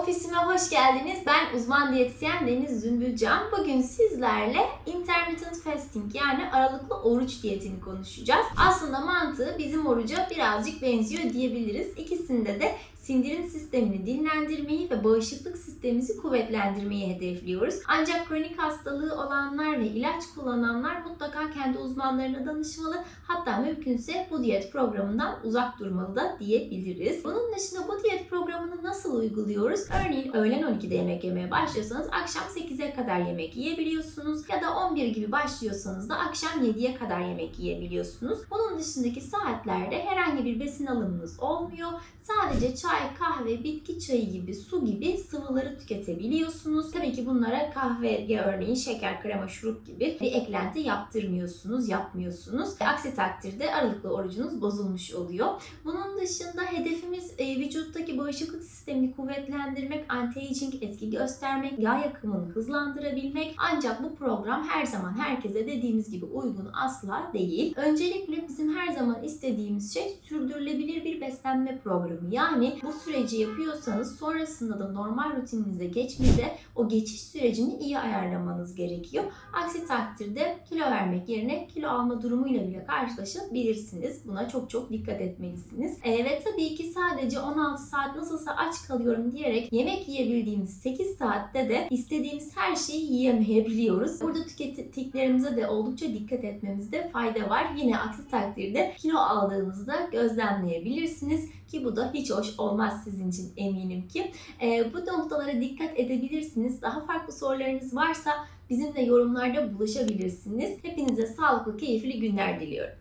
Ofisime hoş geldiniz. Ben uzman diyetisyen Deniz Zümbülcan. Bugün sizlerle intermittent fasting yani aralıklı oruç diyetini konuşacağız. Aslında mantığı bizim oruca birazcık benziyor diyebiliriz. İkisinde de sindirim sistemini dinlendirmeyi ve bağışıklık sistemimizi kuvvetlendirmeyi hedefliyoruz. Ancak kronik hastalığı olanlar ve ilaç kullananlar mutlaka kendi uzmanlarına danışmalı. Hatta mümkünse bu diyet programından uzak durmalı da diyebiliriz. Bunun dışında bu diyet nasıl uyguluyoruz? Örneğin öğlen 12'de yemek yemeye başlıyorsanız akşam 8'e kadar yemek yiyebiliyorsunuz. Ya da 11 gibi başlıyorsanız da akşam 7'ye kadar yemek yiyebiliyorsunuz. Bunun dışındaki saatlerde herhangi bir besin alımınız olmuyor. Sadece çay, kahve, bitki çayı gibi, su gibi sıvıları tüketebiliyorsunuz. Tabii ki bunlara kahve ya örneğin şeker, krema, şurup gibi bir eklenti yaptırmıyorsunuz, yapmıyorsunuz. Aksi takdirde aralıklı orucunuz bozulmuş oluyor. Bunun dışında hedefimiz e, vücuttaki bağışıklık sistemini kuvvetlendirmek, anti-aging etki göstermek, yağ yakımını hızlandırabilmek. Ancak bu program her zaman herkese dediğimiz gibi uygun asla değil. Öncelikle bizim her zaman istediğimiz şey sürdürülebilir bir beslenme programı. Yani bu süreci yapıyorsanız sonrasında da normal rutininize geçmede o geçiş sürecini iyi ayarlamanız gerekiyor. Aksi takdirde kilo vermek yerine kilo alma durumuyla bile karşılaşabilirsiniz. Buna çok çok dikkat etmelisiniz. E, ve tabii ki sadece 16 saat nasılsa aç kalıyorum diyerek yemek yiyebildiğimiz 8 saatte de istediğimiz her şeyi yiyemeyebiliyoruz. Burada tükettiklerimize de oldukça dikkat etmemizde fayda var. Yine aksi takdirde kilo aldığınızda gözlemleyebilirsiniz ki bu da hiç hoş olmaz sizin için eminim ki. E, bu noktalara dikkat edebilirsiniz. Daha farklı sorularınız varsa bizimle yorumlarda buluşabilirsiniz. Hepinize sağlıklı, keyifli günler diliyorum.